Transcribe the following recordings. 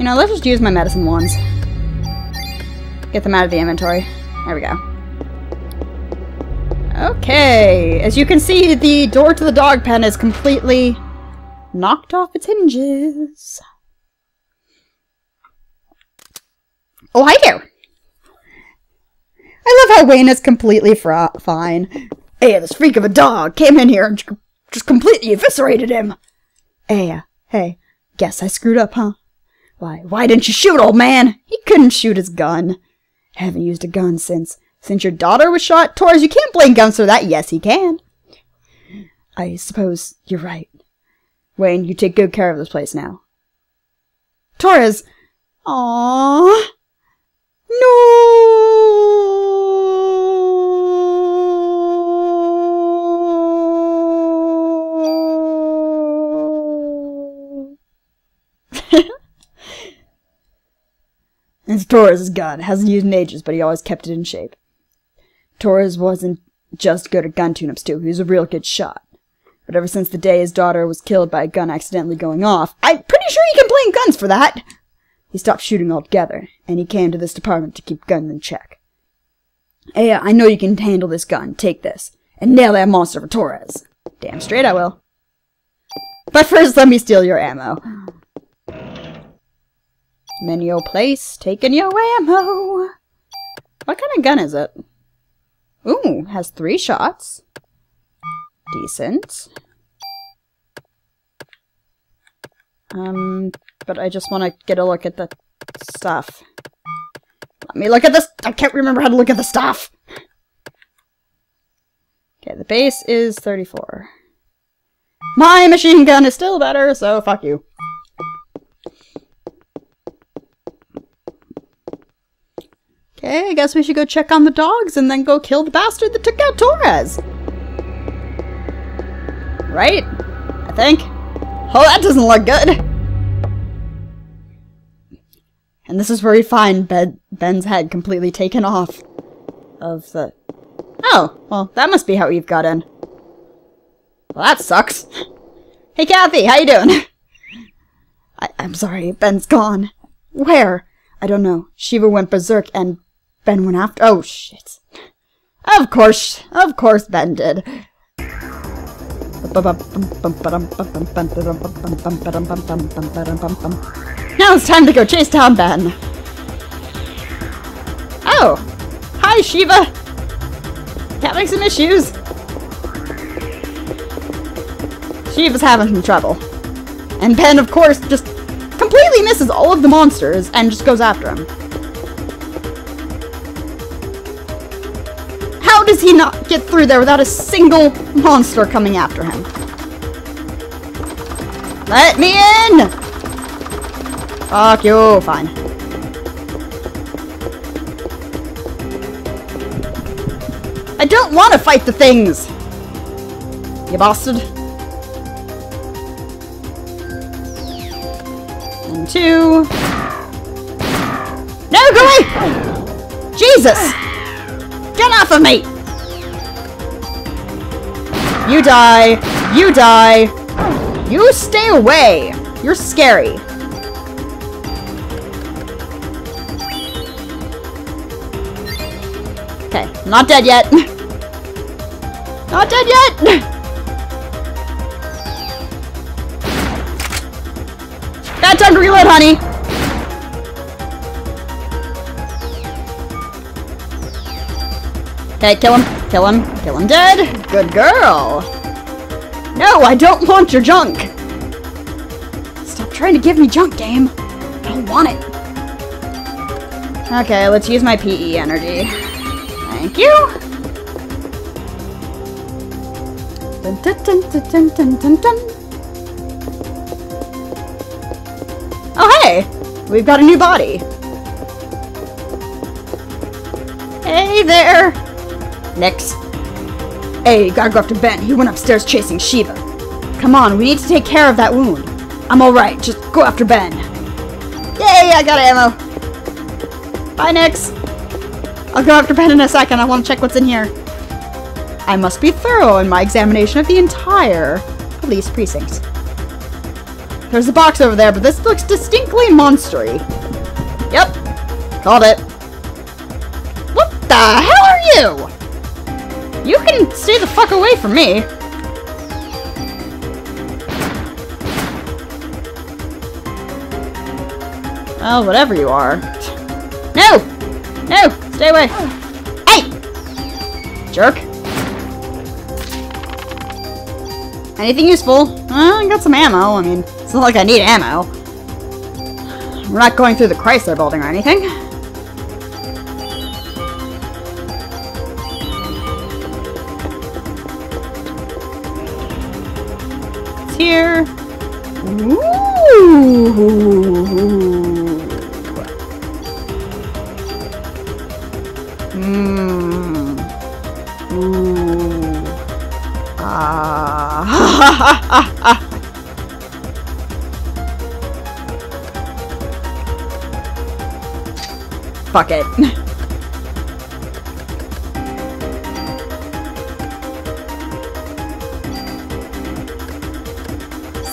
You know, let's just use my medicine wands. Get them out of the inventory. There we go. Okay, as you can see, the door to the dog pen is completely knocked off its hinges. Oh, hi there! I love how Wayne is completely fine. Hey, this freak of a dog came in here and just completely eviscerated him. Hey, hey, guess I screwed up, huh? Why, why didn't you shoot, old man? He couldn't shoot his gun. Haven't used a gun since, since your daughter was shot. Torres, you can't blame Guns for that. Yes, he can. I suppose you're right. Wayne, you take good care of this place now. Torres! Aww. No! It's Torres' gun. Hasn't used in ages, but he always kept it in shape. Torres wasn't just good at gun tune-ups, too. He was a real good shot. But ever since the day his daughter was killed by a gun accidentally going off, I'm pretty sure he can blame guns for that! He stopped shooting altogether, and he came to this department to keep guns in check. Hey, uh, I know you can handle this gun. Take this. And nail that monster for Torres. Damn straight I will. But first, let me steal your ammo. Menu place, taking your ammo. What kind of gun is it? Ooh, has three shots. Decent. Um, but I just want to get a look at the stuff. Let me look at this. I can't remember how to look at the stuff. Okay, the base is 34. My machine gun is still better, so fuck you. Okay, I guess we should go check on the dogs and then go kill the bastard that took out Torres. Right? I think. Oh, that doesn't look good. And this is where we find ben Ben's head completely taken off of the... Oh, well, that must be how Eve got in. Well, that sucks. Hey, Kathy, how you doing? I I'm sorry, Ben's gone. Where? I don't know. Sheeva went berserk and Ben went after- Oh, shit. Of course, of course Ben did. Now it's time to go chase down Ben. Oh! Hi, Sheeva! Having some issues. Sheeva's having some trouble. And Ben, of course, just completely misses all of the monsters and just goes after him. Does he not get through there without a single monster coming after him? Let me in! Fuck you, fine. I don't want to fight the things! You bastard. And two. No, go away! Jesus! Get off of me! You die. You die. You stay away. You're scary. Okay, not dead yet. not dead yet! Bad time to reload, honey! Okay, kill him, kill him, kill him dead! Good girl! No, I don't want your junk! Stop trying to give me junk, game! I don't want it! Okay, let's use my PE energy. Thank you. Dun, dun, dun, oh, hey! We've got a new body. Hey there! Next. Hey, gotta go after Ben. He went upstairs chasing Sheeva. Come on, we need to take care of that wound. I'm alright, just go after Ben. Yay, I got ammo. Bye, Nix. I'll go after Ben in a second. I want to check what's in here. I must be thorough in my examination of the entire police precinct. There's a box over there, but this looks distinctly monstery. Yep. Called it. What the hell are you? You can stay the fuck away from me. Well, whatever you are. No! No! Stay away! Hey! Jerk. Anything useful? I got some ammo. I mean, it's not like I need ammo. We're not going through the Chrysler building or anything. Ooh. Mmm. Ooh. Ah. Fuck it.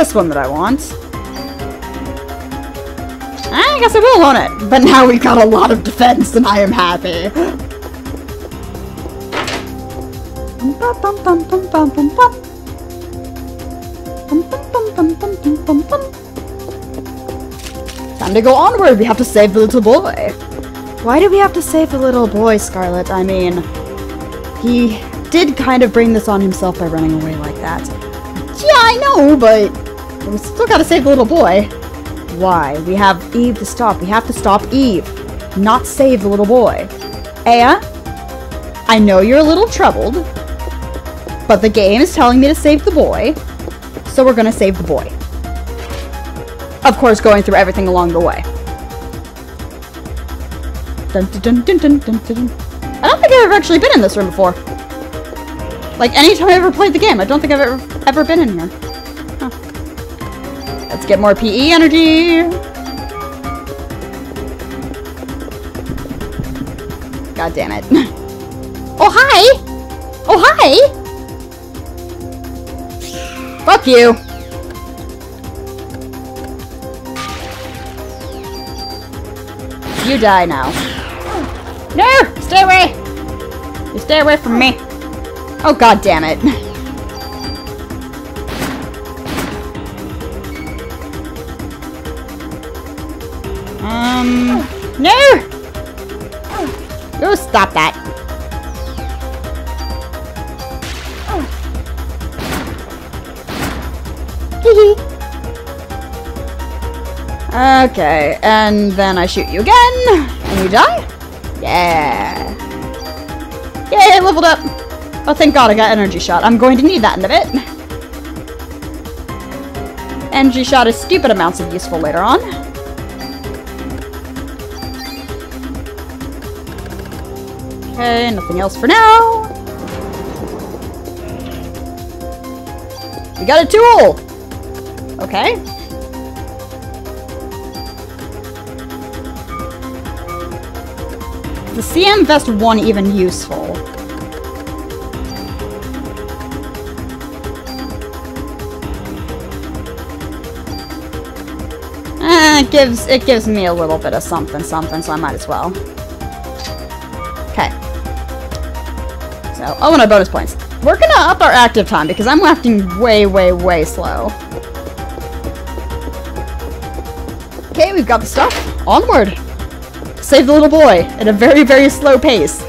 this one that I want. I guess I will own it. But now we've got a lot of defense and I am happy. Time to go onward. We have to save the little boy. Why do we have to save the little boy, Scarlet? I mean, he did kind of bring this on himself by running away like that. Yeah, I know, but we still gotta save the little boy. Why? We have Eve to stop. We have to stop Eve, not save the little boy. Aya, I know you're a little troubled, but the game is telling me to save the boy, so we're gonna save the boy. Of course, going through everything along the way. Dun, dun, dun. I don't think I've ever actually been in this room before. Like, anytime I ever played the game, I don't think I've ever, ever been in here. Get more PE energy. God damn it. Oh, hi! Oh, hi! Fuck you! You die now. No! Stay away! You stay away from me. Oh god damn it. Um No! Stop that. okay, and then I shoot you again, and you die? Yeah. Yay, I leveled up! Oh, thank god I got energy shot. I'm going to need that in a bit. Energy shot is stupid amounts of useful later on. Okay, nothing else for now. We got a tool! Okay. The CM Vest 1 even useful? Eh, it gives it gives me a little bit of something something, so I might as well. So, oh, and our bonus points. We're gonna up our active time because I'm acting way, way, way slow. Okay, we've got the stuff. Onward! Save the little boy at a very, very slow pace.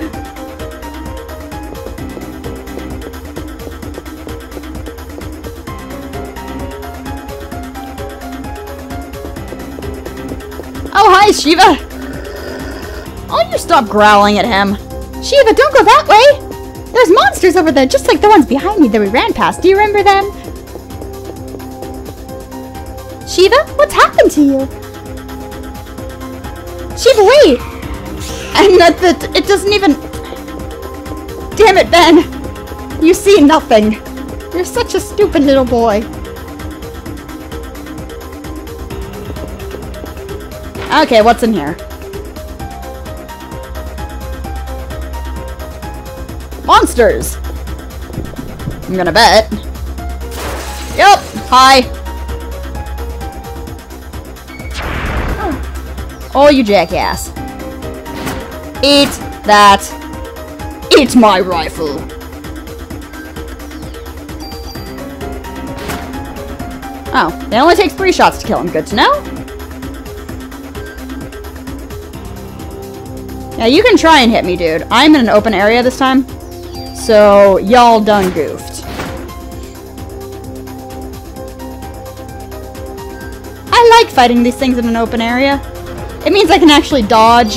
Oh, hi, Sheeva! Oh, you stop growling at him. Sheeva, don't go that way! There's monsters over there, just like the ones behind me that we ran past. Do you remember them? Sheeva, what's happened to you? Sheeva, wait! And that, that it doesn't even... Damn it, Ben! You see nothing. You're such a stupid little boy. Okay, what's in here? Monsters! I'm gonna bet. Yep, hi. Oh, you jackass. Eat that. Eat my rifle. Oh, it only takes three shots to kill him. Good to know. Yeah, you can try and hit me, dude. I'm in an open area this time. So, y'all done goofed. I like fighting these things in an open area. It means I can actually dodge.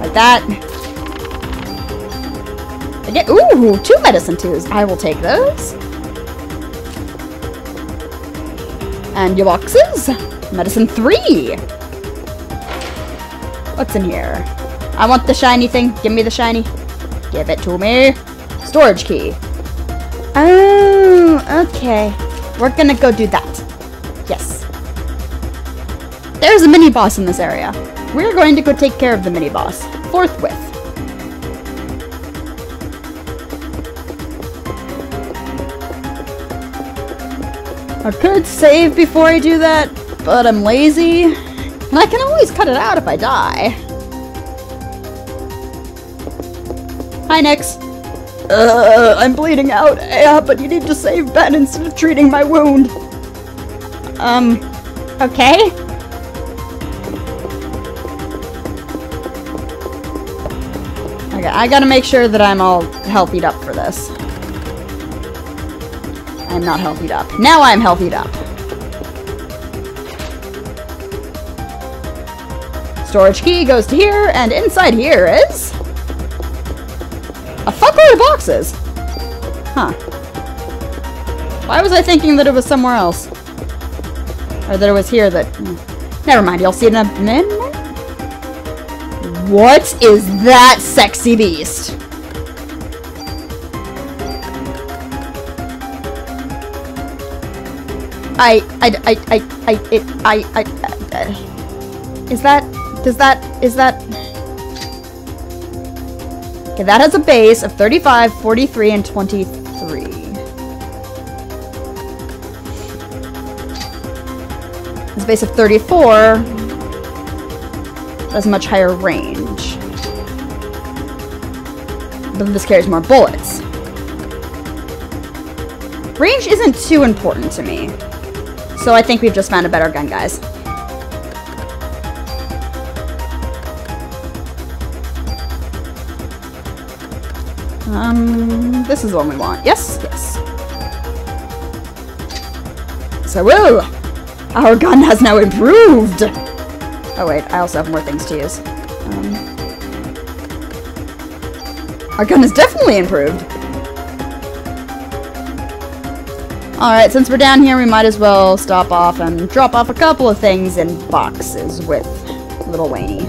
Like that. I get- ooh, two medicine twos. I will take those. And your boxes. Medicine three. What's in here? I want the shiny thing. Give me the shiny. Give it to me. Storage key. Oh, okay. We're gonna go do that. Yes. There's a mini boss in this area. We're going to go take care of the mini boss. Forthwith. I could save before I do that, but I'm lazy. And I can always cut it out if I die. Hi, Nix. Uh, I'm bleeding out. Yeah, but you need to save Ben instead of treating my wound. Um, okay. Okay, I gotta make sure that I'm all healthied up for this. I'm not healthied up. Now I'm healthied up. Storage key goes to here, and inside here is... A fuckload of boxes! Huh. Why was I thinking that it was somewhere else? Or that it was here that... hmm. Never mind, you'll see it in a minute. What is that sexy beast? I, I, I, I, I, it, I, I, uh, is that, does that, is that, okay, that has a base of 35, 43, and 23. This base of 34 has a much higher range. But this carries more bullets. Range isn't too important to me. So I think we've just found a better gun, guys. Um, this is the one we want. Yes, yes. So, woo! Our gun has now improved! Oh wait, I also have more things to use. Um, our gun is definitely improved! Alright, since we're down here, we might as well stop off and drop off a couple of things in boxes with little Wayne.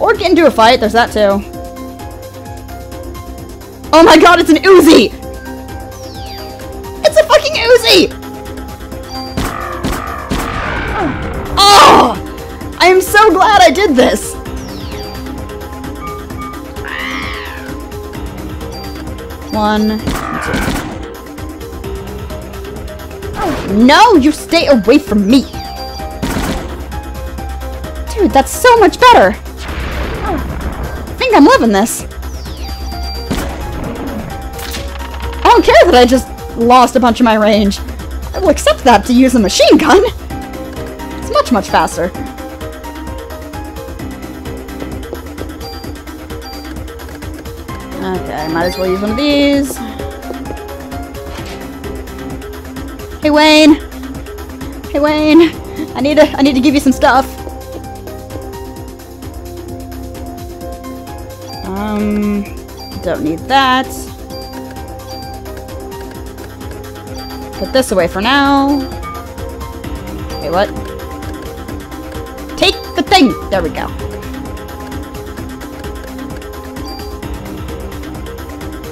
Or get into a fight, there's that too. Oh my god, it's an Uzi! It's a fucking Uzi! Oh! I am so glad I did this! One. No, you stay away from me! Dude, that's so much better! I think I'm loving this. Don't care that I just lost a bunch of my range. I will accept that to use a machine gun. It's much, much faster. Okay, might as well use one of these. Hey Wayne! Hey Wayne! I need to I need to give you some stuff. Um don't need that. Put this away for now. Okay, what? Take the thing! There we go.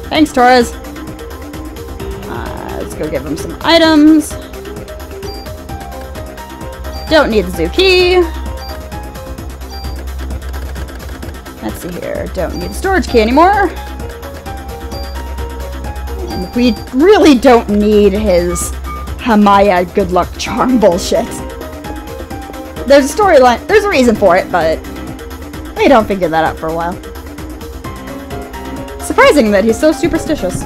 Thanks, Torres. Uh, let's go give him some items. Don't need the key. Let's see here. Don't need the storage key anymore. And we really don't need his Hamaya good luck charm bullshit. there's a storyline. There's a reason for it, but they don't figure that out for a while. Surprising that he's so superstitious.